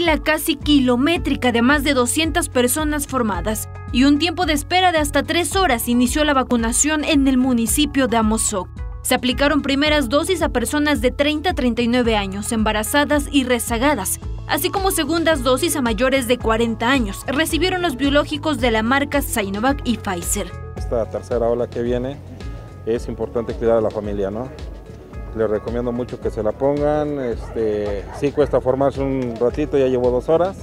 fila casi kilométrica de más de 200 personas formadas y un tiempo de espera de hasta tres horas inició la vacunación en el municipio de Amozoc. Se aplicaron primeras dosis a personas de 30 a 39 años, embarazadas y rezagadas, así como segundas dosis a mayores de 40 años. Recibieron los biológicos de la marca Sinovac y Pfizer. Esta tercera ola que viene es importante cuidar a la familia, ¿no? Les recomiendo mucho que se la pongan. Este, sí cuesta formarse un ratito, ya llevo dos horas,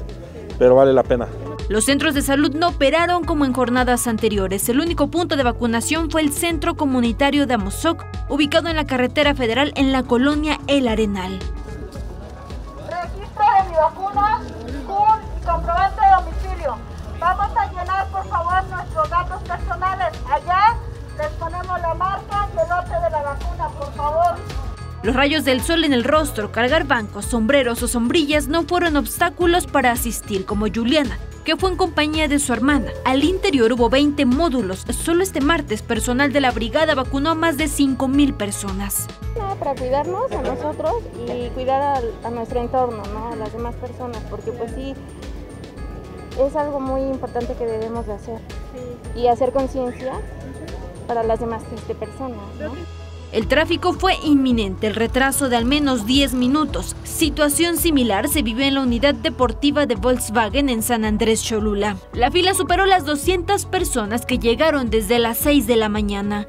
pero vale la pena. Los centros de salud no operaron como en jornadas anteriores. El único punto de vacunación fue el Centro Comunitario de Amozoc, ubicado en la carretera federal en la colonia El Arenal. Registro de mi vacuna Los rayos del sol en el rostro, cargar bancos, sombreros o sombrillas no fueron obstáculos para asistir, como Juliana, que fue en compañía de su hermana. Al interior hubo 20 módulos. Solo este martes, personal de la brigada vacunó a más de 5.000 personas. Para cuidarnos a nosotros y cuidar a, nuestro entorno, ¿no? a las demás personas, porque pues sí, es algo muy importante que debemos de hacer. Y hacer conciencia para las demás este, personas. ¿no? El tráfico fue inminente, el retraso de al menos 10 minutos. Situación similar se vivió en la unidad deportiva de Volkswagen en San Andrés Cholula. La fila superó las 200 personas que llegaron desde las 6 de la mañana.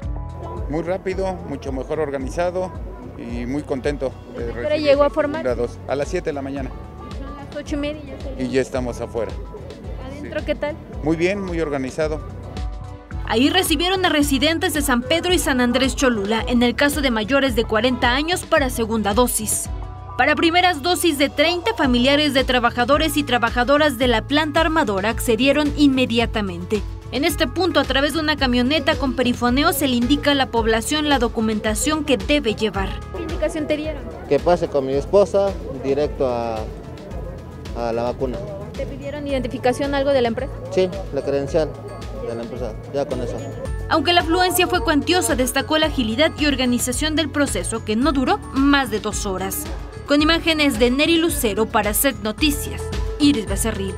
Muy rápido, mucho mejor organizado y muy contento. ¿Pero llegó a formar? A las 7 de la mañana. A las 8 y media ya Y ya estamos afuera. ¿Adentro qué tal? Muy bien, muy organizado. Ahí recibieron a residentes de San Pedro y San Andrés Cholula, en el caso de mayores de 40 años para segunda dosis. Para primeras dosis de 30 familiares de trabajadores y trabajadoras de la planta armadora accedieron inmediatamente. En este punto, a través de una camioneta con perifoneo, se le indica a la población la documentación que debe llevar. ¿Qué indicación te dieron? Que pase con mi esposa directo a, a la vacuna. ¿Te pidieron identificación algo de la empresa? Sí, la credencial de la empresa, ya con eso. Aunque la afluencia fue cuantiosa, destacó la agilidad y organización del proceso que no duró más de dos horas. Con imágenes de Neri Lucero para Set Noticias, Iris Becerril.